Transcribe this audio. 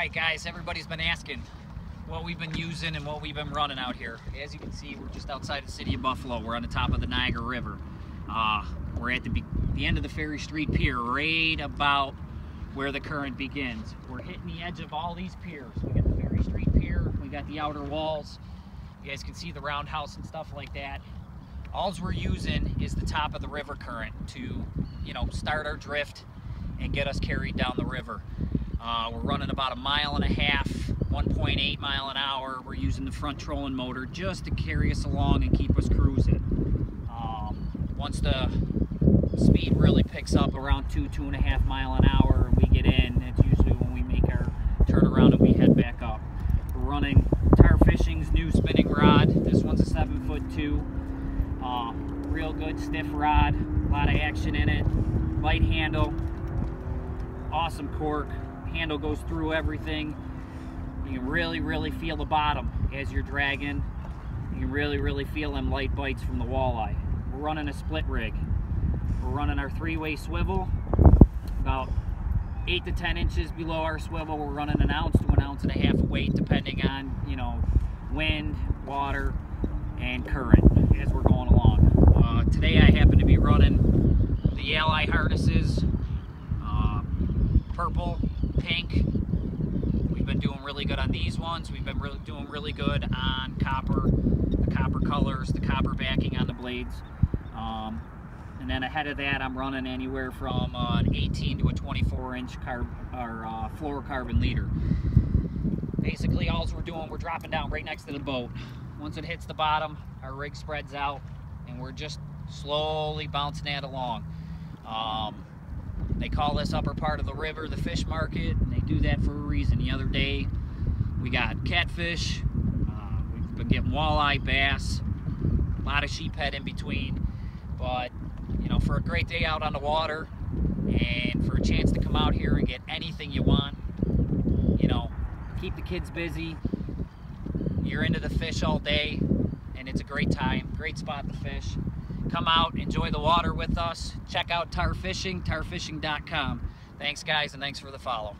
right, guys, everybody's been asking what we've been using and what we've been running out here. As you can see, we're just outside the city of Buffalo. We're on the top of the Niagara River. Uh, we're at the, the end of the Ferry Street Pier, right about where the current begins. We're hitting the edge of all these piers. We got the Ferry Street Pier, we got the outer walls. You guys can see the roundhouse and stuff like that. Alls we're using is the top of the river current to, you know, start our drift and get us carried down the river. Uh, we're running about a mile and a half, 1.8 mile an hour. We're using the front trolling motor just to carry us along and keep us cruising. Um, once the speed really picks up around two, two and a half mile an hour and we get in, it's usually when we make our turnaround and we head back up. We're running TAAR Fishing's new spinning rod. This one's a seven foot two. Uh, real good stiff rod, a lot of action in it, light handle, awesome cork, handle goes through everything. You can really, really feel the bottom as you're dragging. You can really, really feel them light bites from the walleye. We're running a split rig. We're running our three-way swivel, about eight to 10 inches below our swivel. We're running an ounce to an ounce and a half weight depending on, you know, wind, water, and current as we're going along. Uh, today I happen to be running the Ally harnesses, uh, purple, pink. We've been doing really good on these ones. We've been really doing really good on copper, the copper colors, the copper backing on the blades. Um, and then ahead of that, I'm running anywhere from uh, an 18 to a 24 inch carb, or, uh, fluorocarbon leader. Basically, all we're doing, we're dropping down right next to the boat. Once it hits the bottom, our rig spreads out, and we're just slowly bouncing that along. Um, they call this upper part of the river the fish market, and they do that for a reason. The other day, we got catfish, uh, we've been getting walleye, bass, a lot of sheephead in between. But, you know, for a great day out on the water, and for a chance to come out here and get anything you want, you know, keep the kids busy, you're into the fish all day, and it's a great time, great spot to fish Come out, enjoy the water with us. Check out TAAR Fishing, taarfishing.com. Thanks, guys, and thanks for the follow.